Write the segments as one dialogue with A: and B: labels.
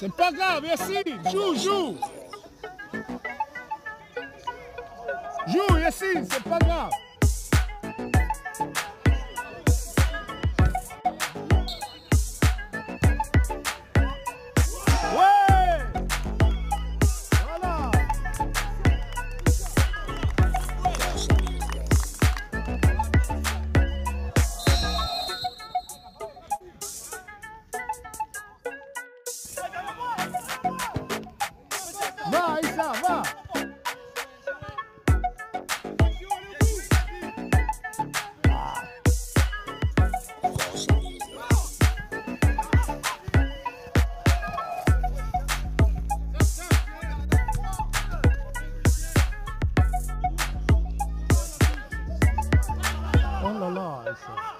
A: C'est pas grave, merci. Joue, joue. Joue, Yassine, c'est pas grave. so.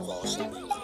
A: Volta.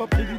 A: pas prévu